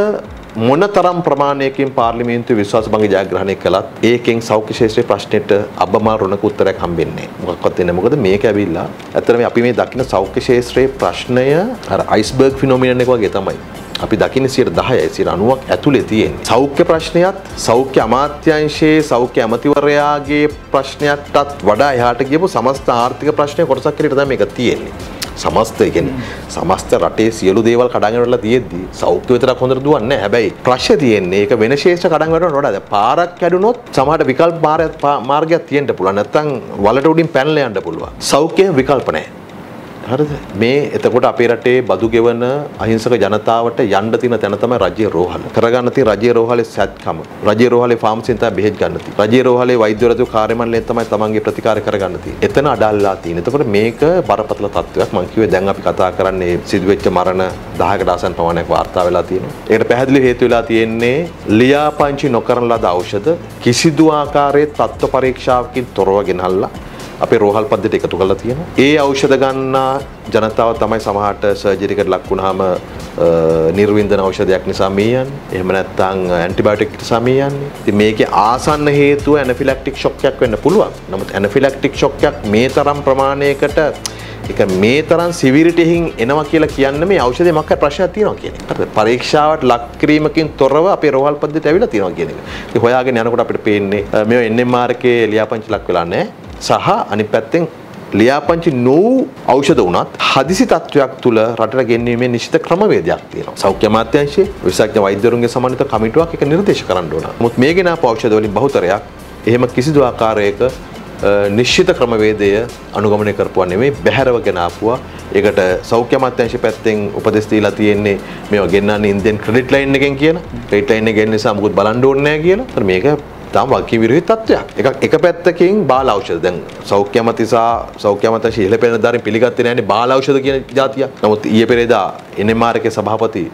මොන තරම් ප්‍රමාණයකින් පාර්ලිමේන්තුව විශ්වාස භංග ජයග්‍රහණය කළත් ඒකෙන් සෞඛ්‍ය ශේෂ්ත්‍රයේ ප්‍රශ්නෙට අබමා රුණක උත්තරයක් හම්බෙන්නේ මොකක්වත් වෙන්නේ මොකද මේක ඇවිල්ලා ඇත්තටම අපි මේ දකින්න සෞඛ්‍ය ශේෂ්ත්‍රයේ ප්‍රශ්නය අර අයිස්බර්ග් ෆිනොමිනන් එක වගේ තමයි අපි දකින සියට දහයයි සිර අනුවක් ඇතුළේ තියෙන. සෞඛ්‍ය ප්‍රශ්නයත් සෞඛ්‍ය අමාත්‍යංශයේ සෞඛ්‍ය ඇමතිවරයාගේ ප්‍රශ්නයක්ටත් වඩා එහාට ගියපු සමස්ත ආර්ථික ප්‍රශ්නය කොටසක් කරට තමයි මේක තියෙන්නේ. සමස්ත කියන්නේ සමස්ත රටේ සියලු දේවල් කඩාගෙන වැටලා තියෙද්දි සෞඛ්‍ය විතරක් හොඳට දුවන්නේ නැහැ. හැබැයි ප්‍රශ්නේ තියෙන්නේ ඒක වෙන ශේෂ්ඨ කඩන් වැටෙනවට වඩා දැන් පාරක් කැඩුනොත් සමහරට විකල්ප මාර්ගයක් තියෙන්න පුළුවන්. නැත්තම් වලට උඩින් පැනලා යන්න පුළුවන්. සෞඛ්‍යයෙන් විකල්ප නැහැ. හරිද මේ එතකොට අපේ රටේ බදු ගෙවන අහිංසක ජනතාවට යන්න තියෙන තැන තමයි රජයේ රෝහල. කරගන්න තියෙන රජයේ රෝහලේ සත්කම. රජයේ රෝහලේ ෆාමසියෙන් තමයි බෙහෙත් ගන්න තියෙන්නේ. රජයේ රෝහලේ වෛද්‍යවරයතු කාර්යමණ්ඩලයෙන් තමයි තමන්ගේ ප්‍රතිකාර කරගන්න තියෙන්නේ. එතන අඩල්ලා තියෙන. එතකොට මේක බරපතල තත්ත්වයක්. මම කිව්වේ දැන් අපි කතා කරන්නේ සිදුවෙච්ච මරණ 10කට ආසන්න ප්‍රමාණයක් වාර්තා වෙලා තියෙනවා. ඒකට පැහැදිලි හේතු වෙලා තියෙන්නේ ලියාපදිංචි නොකරන ලද ඖෂධ කිසිදු ආකාරයේ තත්ත්ව පරීක්ෂාවකින් තොරව ගෙනල්ලා අපේ රෝහල් පද්ධතියට එකතු කරලා තියෙනවා. ඒ ඖෂධ ගන්නා ජනතාව තමයි සමහරට සර්ජරි එකට ලක් වුණාම නිර්වින්දන ඖෂධයක් නිසා මේ යන්නේ. එහෙම නැත්නම් ඇන්ටිබයොටික් නිසා මේ යන්නේ. ඉතින් මේකේ ආසන්න හේතුව ඇනෆිලැක්ටික් ෂොක් එකක් වෙන්න පුළුවන්. නමුත් ඇනෆිලැක්ටික් ෂොක් එකක් මේ තරම් ප්‍රමාණයකට එක මේ තරම් සිවිරිටිහින් එනවා කියලා කියන්න මේ ඖෂධය මොකක් ප්‍රශ්නයක් තියෙනවා කියන එක. හරිද? පරීක්ෂාවට ලක් කිරීමකින් තොරව අපේ රෝහල් පද්ධතියට ඇවිල්ලා තියෙනවා කියන එක. ඉතින් හොයාගෙන යනකොට අපිට පේන්නේ මේ NMR එකේ ලියාපදිංචි ලක් වෙලා නැහැ. සහ අනිත් පැත්තෙන් ලියාපංචි නොවූ ඖෂධ වුණත් හදිසි තත්වයක් තුළ රටට ගෙන්වීමේ නිශ්චිත ක්‍රමවේදයක් තියෙනවා. සෞඛ්‍ය අමාත්‍යාංශයේ විශේෂඥ වෛද්‍යවරුන්ගේ සමන්විත කමිටුවක් එක නිර්දේශ කරන්න ඕන. නමුත් මේ ගෙන ආපු ඖෂධ වලින් බහුතරයක් එහෙම කිසිදු ආකාරයක නිශ්චිත ක්‍රමවේදය අනුගමනය කරපුවා නෙමෙයි බැහැරව ගෙන ආපුවා. ඒකට සෞඛ්‍ය අමාත්‍යාංශ පැත්තෙන් උපදෙස් දීලා තියෙන්නේ මේවා ගෙන්නන්නේ ඉන්දියන් ක්‍රෙඩිට් ලයින් එකෙන් කියලා. ක්‍රෙඩිට් ලයින් එක ගෙන්න නිසා මුකුත් බලන්න ඕනේ නැහැ කියලා. මේක තාම වකිවිරුහි තත්ත්වයක්. එකක් එක පැත්තකින් බාල ඖෂධ. දැන් සෞඛ්‍ය අමාත්‍යසා සෞඛ්‍ය අමාත්‍යශී ඉහළපෙළන දාරින් පිළිගත්තේ නැන්නේ බාල ඖෂධ කියන જાතිය. නමුත් ඊයේ පෙරේදා NMR එකේ සභාපති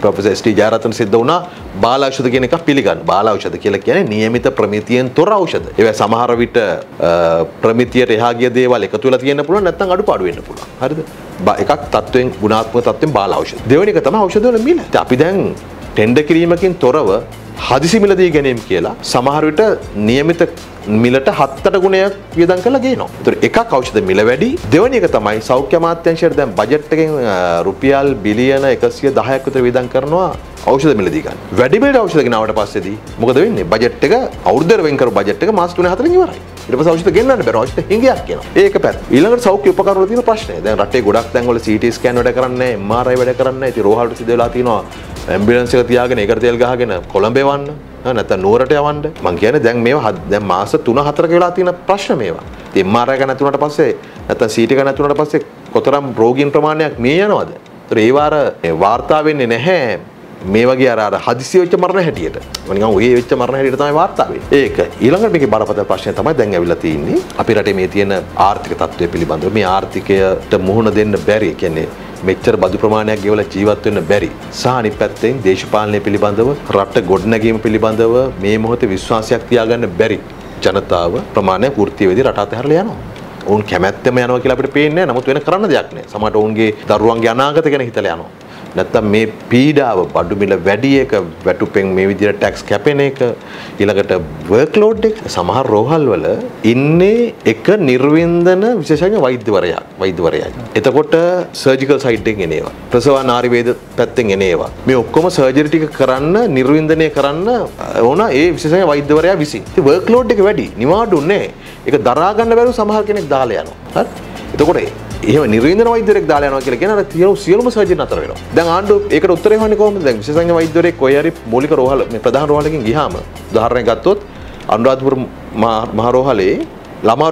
ප්‍රොෆෙසර් ස්ටී ජයරත්න සිද්ධ වුණා බාලාෂධ කියන එක පිළිගන්න බාලාෂධ කියලා කියන්නේ નિયમિત ප්‍රමිතියෙන් තොර ඖෂධ. ඒවා සමහර විට ප්‍රමිතියට එහා ගිය දේවල් එකතු වෙලා තියෙන්න පුළුවන් නැත්නම් අඩුපාඩු වෙන්න පුළුවන්. හරිද? එකක් තත්වෙන් ගුණාත්මක තත්වෙන් බාලාෂධ. දෙවෙනි එක තමයි ඖෂධවල මිල. අපි දැන් ටෙන්ඩර් කිරීමකින් තොරව හදිසි මිලදී ගැනීම් කියලා සමහරවිට නියමිත මිලට හත්තට ගුණයක් වියදන් කළ ගේනවා. තුර එක කෞෂද මිල වැඩි දෙවනික තමයි සෞඛ්‍ය මාත්‍යංශයට දැන් බජට්ටකින් රුපියල් බිලියන එකසිය දහයක් විතර වියදන් කරනවා ෞෂධ මිලදී ගන්න. වැඩිමිලට ඖෂධ ගෙනාවට පස්සේදී මොකද වෙන්නේ? බජට් එක අවුරුද්දර වෙන් කරු බජට් එක මාස 3-4 ඉවරයි. ඊට පස්සේ ඖෂධ ගෙන්නන්න බැරි ඖෂධ හිඟයක් කියනවා. ඒක පැත්ත. ඊළඟට සෞඛ්‍ය උපකරණ වල තියෙන ප්‍රශ්නේ. දැන් රටේ ගොඩක් තැන්වල CT ස්කෑන් වැඩ කරන්නේ නැහැ, MRI වැඩ කරන්නේ නැහැ. ඉතින් රෝහල්වල සිදු වෙලා තියෙනවා ඇම්බිලන්ස් එක තියාගෙන ඒකට තෙල් ගහගෙන කොළඹ එවන්න නැත්නම් නුවරට යවන්න මං කියන්නේ දැන් මේවා දැන් මාස 3-4ක වෙලා තියෙන ප්‍රශ්න මේවා. ඉතින් MRI එක නැතුණට පස්සේ නැත්නම් CT එක නැතුණට පස්සේ කොතරම් රෝගීන් ප්‍රමාණයක් මේ යනවද? ඒතර ඒ වාර වාර්තා වෙන්නේ නැහැ මේ වගේ අර අර හදිසි වෙච්ච මරණ හැටියට. නිකන් ඔය වෙච්ච මරණ හැටියට තමයි වාර්තා වෙන්නේ. ඒක ඊළඟට මේකේ බරපතල ප්‍රශ්නය තමයි දැන් ඇවිල්ලා තියෙන්නේ. අපේ රටේ මේ තියෙන ආර්ථික තත්ත්වය පිළිබඳව මේ ආර්ථිකයට මුහුණ දෙන්න බැරි. කියන්නේ මෙච්චර බදු ප්‍රමාණයක් ගෙවලා ජීවත් වෙන්න බැරි. සහ අනිත් පැත්තෙන් දේශපාලනය පිළිබඳව රට ගොඩනැගීම පිළිබඳව මේ මොහොතේ විශ්වාසයක් තියාගන්න බැරි ජනතාව ප්‍රමාණයක් වෘත්තීයවේදී රට අතහැරලා යනවා. ඔවුන් කැමැත්තම යනවා කියලා අපිට පේන්නේ නැහැ. නමුත් වෙන කරන්න දෙයක් නැහැ. සමහරට ඔවුන්ගේ දරුවන්ගේ අනාගත ගැන හිතලා යනවා. නැත්තම් මේ පීඩාව බඩු මිල වැඩි එක වැටුපෙන් මේ විදිහට ටැක්ස් කැපෙන එක ඊළඟට වර්ක් ලෝඩ් එක සමහර රෝහල් වල ඉන්නේ එක නිර්වින්දන විශේෂඥ වෛද්‍යවරයා වෛද්‍යවරයා. එතකොට සර්ජිකල් සයිඩ් එකෙන් එනේවා. ප්‍රසව නාරි වේද පැත්තෙන් එනේවා. මේ ඔක්කොම සර්ජරි ටික කරන්න නිර්වින්දනය කරන්න ඕන ඒ විශේෂඥ වෛද්‍යවරයා විසින්. ඉතින් වර්ක් ලෝඩ් එක වැඩි. නිවාඩු නැහැ. ඒක දරා ගන්න බැරුව සමහර කෙනෙක් දාලා යනවා. හරි? එතකොට එහෙම නිර්වින්දන වෛද්‍යවරයෙක් දාලා යනවා කියලා කියන අර තියෙන සියලුම සර්ජන් අතර වෙනවා. දැන් ආණ්ඩුව ඒකට උත්තරේ හොයන්නේ කොහොමද? දැන් විශේෂඥ වෛද්‍යවරයෙක් කොයි හරි මූලික රෝහල මේ ප්‍රධාන රෝහලකින් ගියාම උදාහරණයක් ගත්තොත් අනුරාධපුර මහ රෝහලේ ළමා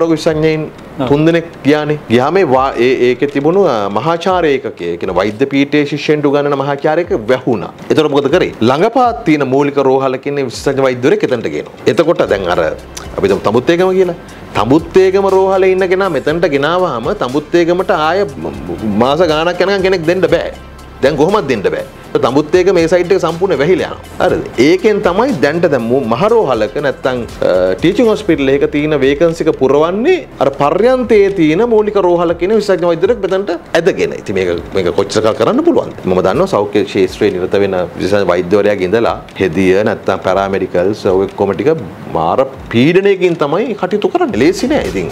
රෝග විශේෂඥයින් තුන් දෙනෙක් ගියානේ. ගියාම ඒ ඒකේ තිබුණු මහාචාර්ය ඒකකයේ කියන වෛද්‍ය පීඨයේ ශිෂ්‍යයන්ට උගන්වන මහාචාර්යක වැහුණා. එතකොට මොකද කරේ? ළඟපාත් තියෙන මූලික රෝහලකින් විශේෂඥ වෛද්‍යවරයෙක් එතනට ගේනවා. එතකොට දැන් අර අපි තමු තමුත්තේගම කියලා. තමුත්තේගම රෝහලේ ඉන්න කෙනා මෙතනට ගෙනාවාම තමුත්තේගමට ආය මාස ගාණක් යනකම් කෙනෙක් දෙන්න බෑ. දැන් කොහොමද දෙන්න බෑ. තමුත්තේක මේ සයිට් එක සම්පූර්ණ වැහිලා යනවා. හරිද? ඒකෙන් තමයි දැන්ට දැන් මහරෝහලක නැත්තම් ටීචින් හොස්පිටල් එකක තියෙන වේකන්සි එක පුරවන්නේ අර පර්යන්තයේ තියෙන මූලික රෝහල කියන විශේෂඥ වෛද්‍යවරයෙක් මෙතනට ඇදගෙන. ඉතින් මේක මේක කොච්චර කල් කරන්න පුළුවන්ද? මම දන්නවා සෞඛ්‍ය ශාස්ත්‍රයේ නිරත වෙන විශේෂඥ වෛද්‍යවරයාගේ ඉඳලා හෙදිය නැත්තම් පැරාමෙඩිකල්ස් ඔය ඔක්කොම ටික මාර පීඩනයකින් තමයි කටයුතු කරන්නේ. ලේසි නෑ. ඉතින්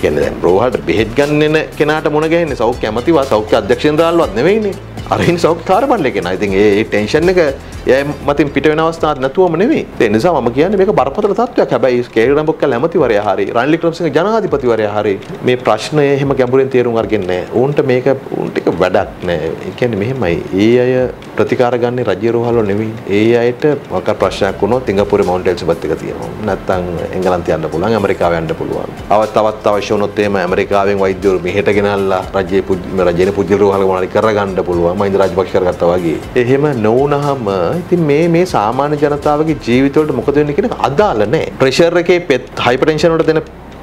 කියන්නේ දැන් රෝහලට බෙහෙත් ගන්න කෙනාට මුණ ගැහෙන්නේ සෞඛ්‍ය ඇමතිවා සෞඛ්‍ය අධ්‍යක්ෂකෙන්දාල්වත් නෙවෙයිනේ. අරහින් සෞඛ්‍ය කාර්යබලය කෙනා. ඉතින් ඒ ටෙන්ෂන් එක එය මතින් පිට වෙන අවස්ථාවක් නැතුවම නෙවෙයි. ඒ නිසා මම කියන්නේ මේක බරපතල තත්ත්වයක්. හැබැයි කේරණ බොක්කල් ඇමතිවරයා හරි රන්ලි ක්‍රමසිංහ ජනාධිපතිවරයා හරි මේ ප්‍රශ්නය එහෙම ගැඹුරින් තේරුම් අරගෙන නැහැ. උන්ට මේක උන්ට එක වැඩක් නැහැ. ඒ කියන්නේ මෙහෙමයි. ඒ අය ප්‍රතිකාර ගන්න රජ්‍ය රෝහල නෙවෙයි. ඒ අයට මොකක් ප්‍රශ්නයක් වුණොත් සිංගප්පූරේ මවුන්ට් එලිසබෙත් එක තියෙනවා. නැත්තම් එංගලන්තය යන්න පුළුවන්, ඇමරිකාව යන්න පුළුවන්. අවත් තවත් අවශ්‍ය වුණොත් එහෙම ඇමරිකාවෙන් වෛද්‍යවරු මෙහෙට ගෙනල්ලා රජයේ රජයේ පුජ්‍ය රෝහල මොනාරි කරගන්න පුළුවන්. මහින්ද රාජපක්ෂ කරගත්තා වගේ. එහෙම නොවුනහම ඉතින් මේ මේ සාමාන්‍ය ජනතාවගේ ජීවිතවලට මොකද වෙන්නේ කියන එක අදාළ නැහැ. ප්‍රෙෂර් එකේ පෙත් හයිපර්ටෙන්ෂන් වලට දෙන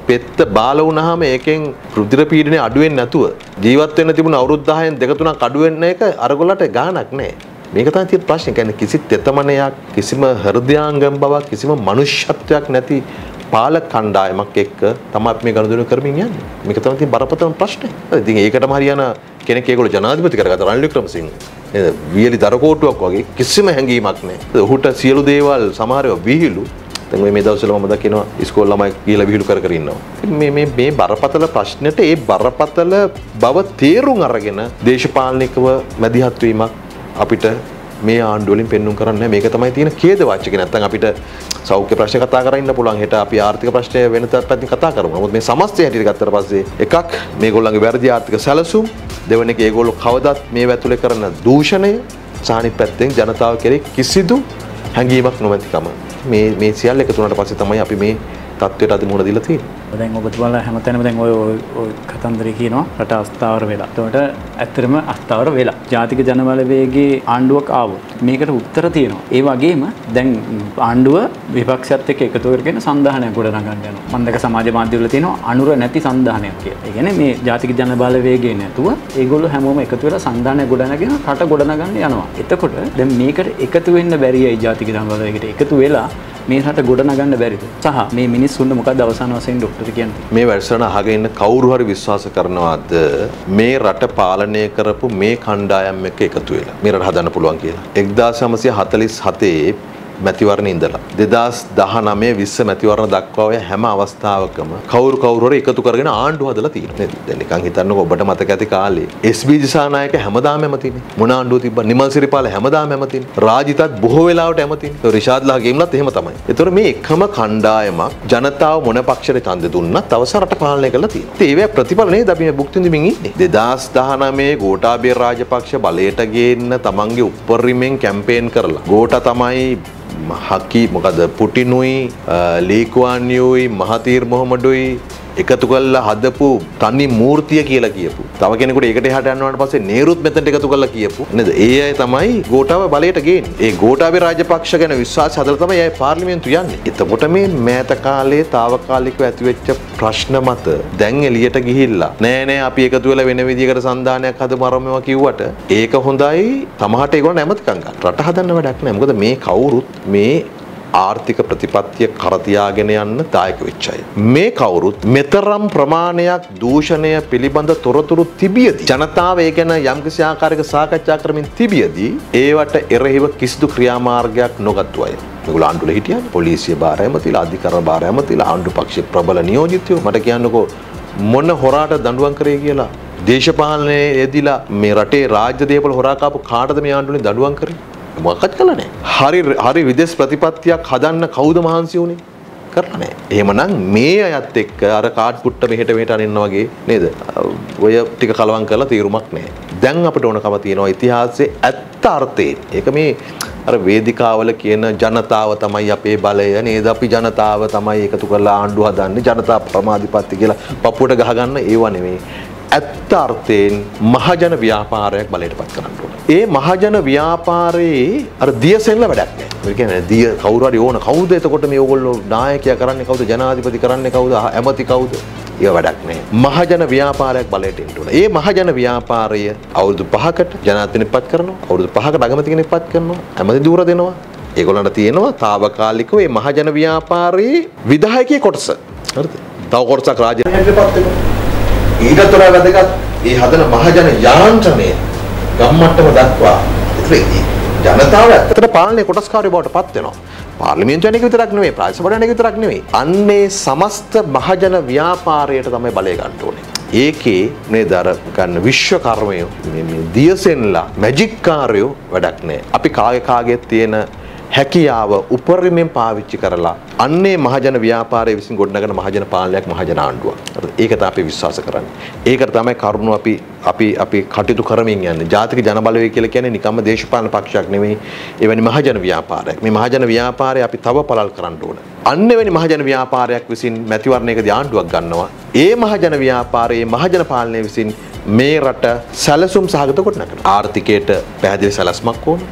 පෙත්ත බාල වුණාම ඒකෙන් රුධිර පීඩනය අඩු වෙන්නේ නැතුව ජීවත් වෙන්න තිබුණ අවුරුදු 10න් දෙක තුනක් අඩු වෙන්න එක අරගොල්ලන්ට ගාණක් නැහැ. මේක තමයි තියෙන ප්‍රශ්නේ. කියන්නේ කිසි තෙතමනයක්, කිසිම හෘදයාංගම් බවක්, කිසිම මනුෂ්‍යත්වයක් නැති පාලක කණ්ඩායමක් එක්ක තමයි අපි මේ ගනුදෙනු කරමින් යන්නේ. මේක තමයි තියෙන බරපතලම ප්‍රශ්නේ. ඉතින් ඒකටම හරියන කෙනෙක් ඒගොල්ලෝ ජනාධිපති කරගත්ත රනිල් වික්‍රමසිංහ නේද? වියලි දරකෝටුවක් වගේ කිසිම හැඟීමක් නැහැ. ඔහුට සියලු දේවල් සමහරව විහිළු දැන් මේ දවස්වල මම දකිනවා ඉස්කෝල ළමයි ගිහලා විහිළු කර කර ඉන්නවා. මේ මේ මේ බරපතල ප්‍රශ්නෙට ඒ බරපතල බව තේරුම් අරගෙන දේශපාලනිකව මැදිහත් වීමක් අපිට මේ ආණ්ඩුවලින් පෙන්눔 කරන්නේ මේක තමයි තියෙන ඛේද වාචක නැත්නම් අපිට සෞඛ්‍ය ප්‍රශ්න කතා කරලා ඉන්න පුළුවන්. හෙට අපි ආර්ථික ප්‍රශ්නය වෙන පැත්තකින් කතා කරමු. නමුත් මේ සමස්තය හැටියට ගත්තට පස්සේ එකක් මේගොල්ලන්ගේ වැරදි ආර්ථික සැලසුම්. දෙවෙනි එක ඒගොල්ලෝ කවදත් මේ වැතුලේ කරන දූෂණය සානිත් පැත්තෙන් ජනතාව කෙරෙහි කිසිදු හැඟීමක් නොමැතිකම. මේ මේ සියල්ල එකතු වුණාට පස්සේ තමයි අපි මේ තත්ත්වයට අද මුහුණ දීලා තියෙන්නේ. දැන් ඔබතුමාලා හැමතැනම දැන් ඔය ඔය කතන්දරේ කියනවා රට අස්ථාවර වෙලා. එතකොට ඇත්තටම අස්ථාවර වෙලා. ජාතික ජනබලවේගයේ ආණ්ඩුවක් ආවොත් මේකට උත්තර තියෙනවා. ඒ වගේම දැන් ආණ්ඩුව විපක්ෂයත් එක්ක එකතු කරගෙන සංධානයක් ගොඩනගන්න යනවා. මම දැක සමාජ මාධ්‍යවල තියෙනවා අනුර නැති සංධානයක් කියලා. ඒ කියන්නේ මේ ජාතික ජනබලවේගයේ නැතුව ඒගොල්ලෝ හැමෝම එකතු වෙලා සංධානයක් ගොඩනගෙන රට ගොඩනගන්න යනවා. එතකොට දැන් මේකට එකතු වෙන්න බැරියයි ජාතික ජනබලවේගයට එකතු වෙලා මේ රට ගොඩනගන්න බැරිද? සහ මේ මිනිස්සුන්ට මොකද අවසාන වශයෙන් ડોක්ටර් කියන්නේ? මේ වැඩසටහන අහගෙන ඉන්න කවුරු හරි විශ්වාස කරනවාද මේ රට පාලනය කරපු මේ කණ්ඩායම් එක්ක එකතු වෙලා මේ රට හදන්න පුළුවන් කියලා. 1947 මැතිවරණ ඉඳලා. 2019 20 මැතිවරණ දක්වා ඔය හැම අවස්ථාවකම කවුරු කවුරු හරි එකතු කරගෙන ආණ්ඩුව හදලා තියෙනවා. නේද? දැන් නිකන් හිතන්නකෝ ඔබට මතක ඇති කාලේ එස්.බී. දිසානායක හැමදාම ඇමතිනේ මොන ආණ්ඩුව තිබ්බා නිමල් සිරිපාල හැමදාම ඇමතිනේ රාජිතත් බොහෝ වෙලාවට ඇමතිනේ රිෂාඩ් ලාගේම්ලත් එහෙම තමයි. ඒතර මේ එකම කණ්ඩායමක් ජනතාව මොන පක්ෂයට ඡන්ද දුන්නත් අවසර රට පාලනය කරලා තියෙනවා. ඉතින් ඒවැ ප්‍රතිඵල නේද අපි මේ භුක්ති විඳින්මින් ඉන්නේ? 2019 ගෝඨාභය රාජපක්ෂ බලයට ගේන්න තමන්ගේ උප්පරිමෙන් කැම්පේන් කරලා. ගෝඨා තමයි හකි මොකද පුටිනුයි ලීකුවාන්යුයි මහතීර් මොහොමඩුයි එකතු කල්ලා හදපු තනි මූර්තිය කියලා කියපු. තව කෙනෙකුට ඒකට එහාට යනවාට පස්සේ නේරුත් මෙතනට එකතු කරලා කියපු. නේද? ඒ අය තමයි ගෝඨාව බලයට ගේන්නේ. ඒ ගෝඨාභය රාජපක්ෂ ගැන විශ්වාස හදලා තමයි අය පාර්ලිමේන්තු යන්නේ. එතකොට මේ මෑත කාලේ తాවකාලිකව ඇතිවෙච්ච ප්‍රශ්න මත දැන් එළියට ගිහිල්ලා නෑ නෑ අපි එකතු වෙලා වෙන විදිහකට සන්දානයක් හදමු අරමවා කිව්වට ඒක හොඳයි. තමහට ඒගොල්ලෝ නැමතිකම් ගන්න. රට හදන්න වැඩක් නෑ. මොකද මේ කවුරුත් මේ ආර්ථික ප්‍රතිපත්තිය කරතියාගෙන යන්න දායක වෙච්ච අය. මේ කවුරුත් මෙතරම් ප්‍රමාණයක් දූෂණය පිළිබඳ තොරතුරු තිබියදී ජනතාව ඒ ගැන යම්කිසි ආකාරයක සාකච්ඡා කරමින් තිබියදී ඒවට එරෙහිව කිසිදු ක්‍රියාමාර්ගයක් නොගත්තු අය. මේගොල්ලෝ ආණ්ඩුවල හිටියන් පොලිසිය භාර ඇමතිලා අධිකරණ භාර ඇමතිලා ආණ්ඩු පක්ෂ ප්‍රබල නියෝජිතයෝ මට කියන්නකෝ මොන හොරාට දඬුවම් කරේ කියලා දේශපාලනයේ යෙදිලා මේ රටේ රාජ්‍ය දේපල හොරා කාපු කාටද මේ ආණ්ඩුවේ දඬුවම් කරේ මොකක්වත් කළා නෑ. හරි හරි විදේශ ප්‍රතිපත්තියක් හදන්න කවුද මහන්සි වුනේ? කරලා නැහැ. එහෙමනම් මේ අයත් එක්ක අර කාඩ් පුට්ට මෙහෙට මෙහෙට අනින්න වගේ නේද? ඔය ටික කලවම් කරලා තීරුමක් නැහැ. දැන් අපිට ඕනකම තියෙනවා ඉතිහාසයේ ඇත්ත අර්ථයෙන්. ඒක මේ අර වේදිකාවල කියන ජනතාව තමයි අපේ බලය නේද අපි ජනතාව තමයි එකතු කරලා ආණ්ඩුව හදන්නේ ජනතා ප්‍රමාධිපත්‍ය කියලා පපුවට ගහගන්න ඒව නෙමෙයි. ඇත්ත අර්ථයෙන් මහජන ව්‍යාපාරයක් බලයට පත් කරන්න ඕන. ඒ මහජන ව්‍යාපාරයේ අර දියසෙන්ල වැඩක් නෑ. ඒ කියන්නේ දිය කවුරු හරි ඕන කවුද එතකොට මේ ඕගොල්ලෝ නායකයා කරන්නේ කවුද ජනාධිපති කරන්නේ කවුද ඇමති කවුද? ඒ වැඩක් නෑ. මහජන ව්‍යාපාරයක් බලයට එන්න ඕන. ඒ මහජන ව්‍යාපාරය අවුරුදු 5කට ජනාධිපතිනෙක් පත් කරනවා. අවුරුදු 5කට අගමැති කෙනෙක් පත් කරනවා. ඇමති දූර දෙනවා. ඒගොල්ලන්ට තියෙනවා తాවකාලිකව මේ මහජන ව්‍යාපාරයේ විධායකයේ කොටස. හරිද? තව කොටසක් රාජ්‍ය පත් වෙනවා. ඊටත් වඩා වැදගත් ඒ හදන මහජන යාන්ත්‍රණය ගම්මට්ටම දක්වා ඒතර ජනතාව ඇත්තට පාලනයේ කොටස්කාරයෝ බවට පත් වෙනවා. පාර්ලිමේන්තුව යන එක විතරක් නෙවෙයි ප්‍රාදේශීය යන එක විතරක් නෙවෙයි. අන්නේ සමස්ත මහජන ව්‍යාපාරයට තමයි බලය ගන්න ඕනේ. ඒකේ නේද අර ගන්න විශ්ව කර්මය මේ දියසෙන්ලා මැජික් කාරයෝ වැඩක් නෑ. අපි කාගේ කාගේ තියෙන හැකියාව උපරිමෙන් පාවිච්චි කරලා අන්නේ මහජන ව්‍යාපාරය විසින් ගොඩනගන මහජන පාලනයක් මහජන ආණ්ඩුවක්. ඒක තමයි අපි විශ්වාස කරන්නේ. ඒකට තමයි කරුණු අපි අපි අපි කටයුතු කරමින් යන්නේ. ජාතික ජනබලවේගය කියලා කියන්නේ නිකම්ම දේශපාලන පක්ෂයක් නෙවෙයි. එවැනි මහජන ව්‍යාපාරයක්. මේ මහජන ව්‍යාපාරය අපි තව පළල් කරන්න ඕන. අන්න එවැනි මහජන ව්‍යාපාරයක් විසින් මැතිවරණයකදී ආණ්ඩුවක් ගන්නවා. ඒ මහජන ව්‍යාපාරයේ මහජන පාලනය විසින් මේ රට සැලසුම් සහගත කොට නැගන. ආර්ථිකයට පැහැදිලි සැලැස්මක් ඕන.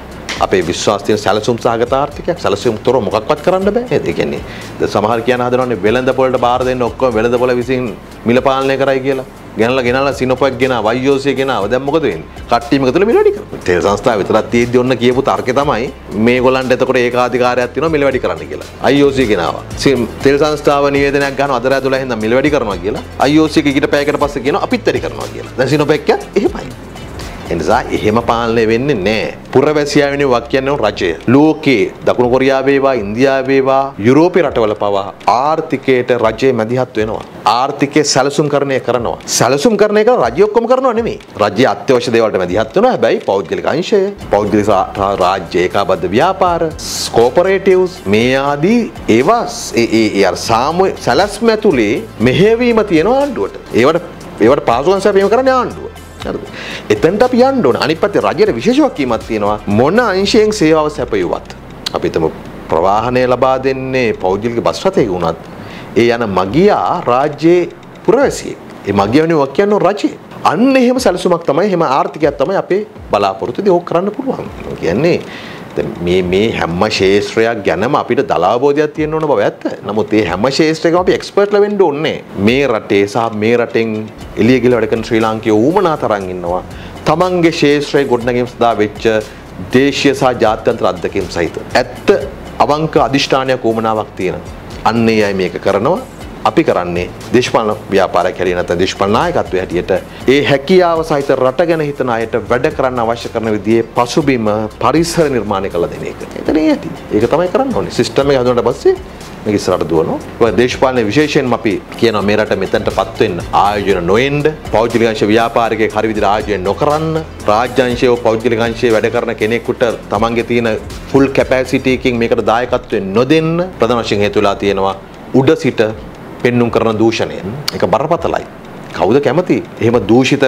අපේ විශ්වාසය සැලසුම් සහගත ආර්ථිකයක් සැලසුම් තොර මොකක්වත් කරන්න බෑ නේද? ඒ කියන්නේ සමහර කියන හදනවනේ වෙළඳ පොළට බාර දෙන්න ඔක්කොම වෙළඳ පොළ විසින් මිල පාලනය කරයි කියලා. ගෙනලා ගෙනලා සිනොපක් ගෙන වයිෝසිය ගෙනාව දැන් මොකද වෙන්නේ? කට්ටියම එකතුල මිල වැඩි කරනවා. තෙල් සංස්ථාව විතරක් තියෙද්දි ඔන්න කියපු තර්කේ තමයි මේගොල්ලන්ට එතකොට ඒකාධිකාරයක් තියෙනවා මිල වැඩි කරන්න කියලා. IOC ගෙනාවා. තෙල් සංස්ථාව නිවේදනයක් ගන්නවා අද රෑ 12 හින්දා මිල වැඩි කරනවා කියලා. IOC එක ඊට පැයකට පස්සේ කියනවා අපිත් වැඩි කරනවා කියලා. දැන් සිනොපෙක් එහෙමයි. එනිසා එහෙම පාලනය වෙන්නේ නෑ. පුරවැසියාවෙන වක් කියන්නේ රජය. ලෝකේ දකුණු කොරියාව වේවා ඉන්දියාව වේවා යුරෝපේ රටවල පවා ආර්ථිකයට රජය මැදිහත් වෙනවා. ආර්ථිකය සැලසුම් කරණය කරනවා. සැලසුම් කරණය කරන රජය ඔක්කොම කරනවා නෙමෙයි. රජය අත්‍යවශ්‍ය දේවල්ට මැදිහත් වෙනවා. හැබැයි පෞද්ගලික අංශය, පෞද්ගලික රාජ්‍ය ඒකාබද්ධ ව්‍යාපාර, කෝපරේටිව්ස් මේ ආදී ඒවා ඒ ඒ අර සාමූහික සැලැස්ම ඇතුලේ මෙහෙවීම තියෙනවා ආණ්ඩුවට. ඒවට ඒවට පාසුකම් සැපීම කරන්නේ ආණ්ඩුව. හරිද? එතනට අපි යන්න ඕන. අනිත් පැත්තේ රජයට විශේෂ වගකීමක් තියෙනවා. මොන අංශයෙන් සේවාව සැපයුවත්. අපි හිතමු ප්‍රවාහනය ලබා දෙන්නේ පෞද්ගලික බස් රථයක වුණත් ඒ යන මගියා රාජ්‍යයේ පුරවැසියෙක්. ඒ මගියා වෙනුව කියන්නේ රජේ. අන්න එහෙම සැලසුමක් තමයි එහෙම ආර්ථිකයක් තමයි අපේ බලාපොරොත්තුදී ඕක කරන්න පුළුවන්. කියන්නේ මේ මේ හැම ශේත්‍රයක් ගැනම අපිට දලාබෝධයක් තියෙන්න ඕන බව ඇත්ත. නමුත් මේ හැම ශේත්‍රයකම අපි එක්ස්පර්ට්ලා වෙන්න ඕනේ. මේ රටේ සහ මේ රටෙන් එළිය ගිහලා වැඩ කරන ශ්‍රී ලාංකිකයෝ ඌමනා තරම් ඉන්නවා. තමන්ගේ ශේත්‍රයේ ගොඩනැගීම සඳහා වෙච්ච දේශීය සහ ජාත්‍යන්තර අත්දැකීම් සහිත. ඇත්ත අවංක අදිෂ්ඨානයක් ඌමනාවක් තියෙන. අන්නේ අය මේක කරනවා. අපි කරන්නේ දේශපාලන ව්‍යාපාරයක් හැටියට නැත්නම් දේශපාලන නායකත්වයේ හැටියට ඒ හැකියාව සහිත රට ගැන හිතන අයට වැඩ කරන්න අවශ්‍ය කරන විදිහේ පසුබිම පරිසර නිර්මාණය කළ දෙන එක. එතන ඇති. ඒක තමයි කරන්න ඕනේ. සිස්ටම් එක හදුනට පස්සේ මේක ඉස්සරහට දුවනවා. ඔය දේශපාලන විශේෂයෙන්ම අපි කියනවා මේ රට මෙතනටපත් වෙන්න ආයෝජන නොවෙන්න, පෞද්ගලික අංශ ව්‍යාපාරිකයෙක් හරි විදිහට ආයෝජනය නොකරන්න, රාජ්‍ය අංශයේ පෞද්ගලික අංශයේ වැඩ කරන කෙනෙකුට තමන්ගේ තියෙන ෆුල් කැපැසිටි එකකින් මේකට දායකත්වයෙන් නොදෙන්න ප්‍රධාන වශයෙන් හේතු වෙලා තියෙනවා උඩ සිට පෙන්නුම් කරන දූෂණය එක බරපතලයි. කවුද කැමති එහෙම දූෂිත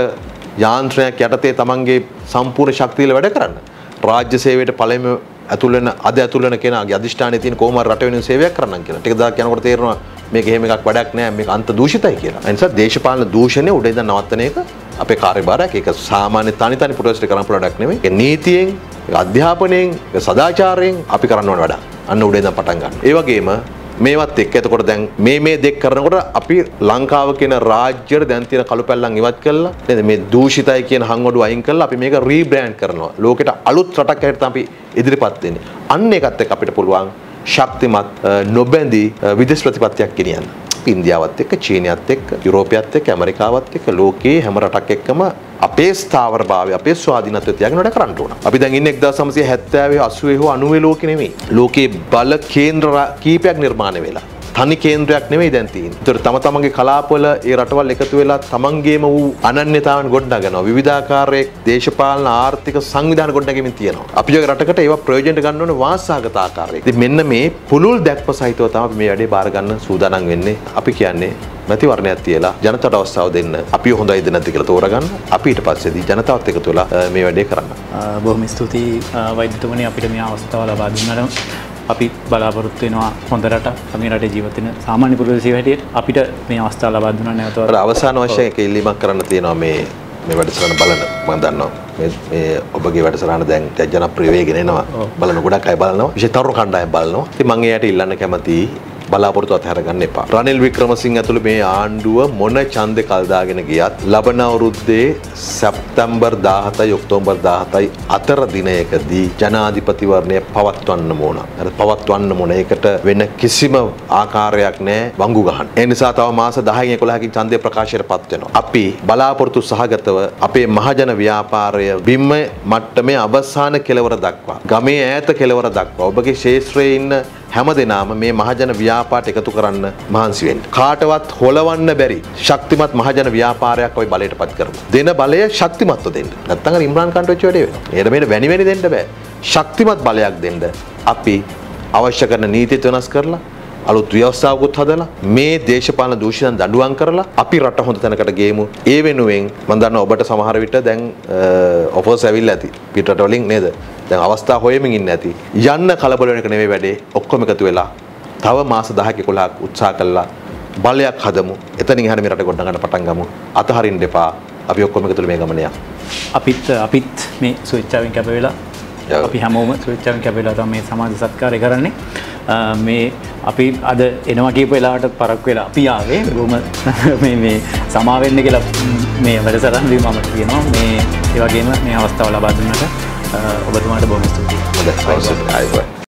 යාන්ත්‍රණයක් යටතේ තමන්ගේ සම්පූර්ණ ශක්තියල වැඩ කරන්න. රාජ්‍ය සේවයට පළම ඇතුළෙන අද ඇතුළෙන කෙනාගේ අධිෂ්ඨානය තියෙන කොහොම රට වෙනුවෙන් සේවයක් කරන්න කියලා. ටික දායක් යනකොට තේරෙනවා මේක එහෙම එකක් වැඩක් නෑ මේක අන්ත දූෂිතයි කියලා. ඒ නිසා දේශපාලන දූෂණය උඩ ඉඳන් නවත්තන එක අපේ කාර්යභාරයක්. ඒක සාමාන්‍ය තනි තනි පුරවැසිට කරන්න පුළුවන් වැඩක් නෙමෙයි. ඒක නීතියෙන්, අධ්‍යාපනයෙන්, සදාචාරයෙන් අපි කරන්න ඕන වැඩක්. අන්න උඩ ඉඳන් පටන් ගන්න. ඒ වගේම මේවත් එක්ක. එතකොට දැන් මේ මේ දෙක් කරනකොට අපි ලංකාව කියන රාජ්‍යයට දැන් තියෙන කළු පැල්ලම් ඉවත් කළා. නේද? මේ දූෂිතයි කියන හංගොඩු අයින් කළා. අපි මේක රීබ්‍රෑන්ඩ් කරනවා. ලෝකෙට අලුත් රටක් හැටියට අපි ඉදිරිපත් වෙන්නේ. අන්න ඒකත් එක්ක අපිට පුළුවන් ශක්තිමත් නොබැඳී විදේශ ප්‍රතිපත්තියක් ගෙනියන්න. ඉන්දියාවත් එක්ක චීනයත් එක්ක යුරෝපයත් එක්ක ඇමරිකාවත් එක්ක ලෝකයේ හැම රටක් එක්කම අපේ ස්ථාවර භාවය අපේ ස්වාධීනත්වය තියාගෙන වැඩ කරන්න ඕන. අපි දැන් ඉන්නේ 1970 80 හෝ 90 ලෝකෙ නෙමෙයි. ලෝකේ බල කේන්ද්‍ර කීපයක් නිර්මාණය වෙලා. තනි කේන්ද්‍රයක් නෙවෙයි දැන් තියෙන්නේ. ඒතර තම තමන්ගේ කලාපවල ඒ රටවල් එකතු වෙලා තමන්ගේම වූ අනන්‍යතාවන් ගොඩනගනවා. විවිධාකාරයේ දේශපාලන ආර්ථික සංවිධාන ගොඩනැගෙමින් තියෙනවා. අපි ඔය රටකට ඒවා ප්‍රයෝජනට ගන්න ඕනේ වාසාගත ආකාරයෙන්. ඉතින් මෙන්න මේ පුළුල් දැක්ම සහිතව තමයි මේ වැඩේ බාර ගන්න සූදානම් වෙන්නේ. අපි කියන්නේ මැතිවරණයක් තියලා ජනතාවට අවස්ථාව දෙන්න අපි හොඳයිද නැති කියලා තෝරගන්න අපි ඊට පස්සේදී ජනතාවත් එකතු වෙලා මේ වැඩේ කරන්න. බොහොම ස්තුතියි වෛද්‍යතුමනි අපිට මේ අවස්ථාව ලබා දුන්නට අපි බලාපොරොත්තු වෙනවා හොඳ රට අපි රටේ ජීවත් වෙන සාමාන්‍ය පුරවැසියෙකු හැටියට. අපිට මේ අවස්ථාව ලබා දුන්නා නැවත අවසාන වශයෙන් එක ඉල්ලීමක් කරන්න තියෙනවා මේ මේ වැඩසටහන බලන. මම දන්නවා. මේ ඔබගේ වැඩසටහන දැන් ජනප්‍රිය වේගෙන එනවා. බලන ගොඩක් අය බලනවා. විශේෂ තරුණ කණ්ඩායම් බලනවා. ඉතින් මම එයාට ඉල්ලන්න කැමතියි බලාපොරොත්තු අත්හැරගන්න එපා. රනිල් වික්‍රමසිංහ ඇතුළු මේ ආණ්ඩුව මොන ඡන්දේ කල්දාගෙන ගියත් ලබන අවුරුද්දේ සැප්තැම්බර් 17යි ඔක්තෝබර් 17යි අතර දිනයකදී ජනාධිපතිවරණය පවත්වන්න ඕන. අර පවත්වන්න ඕන. ඒකට වෙන කිසිම ආකාරයක් නැහැ වංගු ගහන්න. ඒ නිසා තව මාස 10කින් 11කින් ඡන්දය ප්‍රකාශයට පත් වෙනවා. අපි බලාපොරොත්තු සහගතව අපේ මහජන ව්‍යාපාරය බිම මට්ටමේ අවසාන කෙලවර දක්වා ගමේ ඈත කෙලවර දක්වා ඔබගේ ශේෂ්ත්‍රයේ ඉන්න හැම දෙනාම මේ මහජන ව්‍යාපාට එකතු කරන්න මහන්සි වෙන්න. කාටවත් හොලවන්න බැරි ශක්තිමත් මහජන ව්‍යාපාරයක් ඔය බලයට පත් කරමු. දෙන බලය ශක්තිමත්ව දෙන්න. නැත්නම් අර ඉම්රාන් ඛාන්ට වෙච්ච වැඩේ වෙනවා. ඒකට මේක වැනි වැනි දෙන්න බෑ. ශක්තිමත් බලයක් දෙන්න අපි අවශ්‍ය කරන නීතිත් වෙනස් කරලා අලුත් ව්‍යවස්ථාවකුත් හදලා මේ දේශපාලන දූෂණ දඬුවම් කරලා අපි රට හොඳ තැනකට ගේමු. ඒ වෙනුවෙන් මම දන්නවා ඔබට සමහර විට දැන් ඔෆර්ස් ඇවිල්ලා ඇති. පිටරට වලින් නේද? දැන් අවස්ථා හොයමින් ඉන්න ඇති. යන්න කලබල වෙන එක නෙවෙයි වැඩේ. ඔක්කොම එකතු වෙලා තව මාස 10ක 11ක් උත්සාහ කළා බලයක් හදමු. එතනින් එහාට මේ රට ගොඩ ගන්න පටන් ගමු. අතහරින්න එපා. අපි ඔක්කොම එකතු මේ ගමන යමු. අපිත් අපිත් මේ ස්විච්චාවෙන් කැප වෙලා අපි හැමෝම ස්විච්චාවෙන් කැප වෙලා තමයි මේ සමාජ සත්කාරය කරන්නේ. මේ අපි අද එනවා කියපු වෙලාවට පරක් වෙලා අපි ආවේ බොහොම මේ සමාවෙන්න කියලා මේ වැඩසටහන දී මම කියනවා මේ ඒ වගේම මේ අවස්ථාව ලබා දුන්නට ඔබතුමාට බොහොම ස්තුතියි. හොඳයි.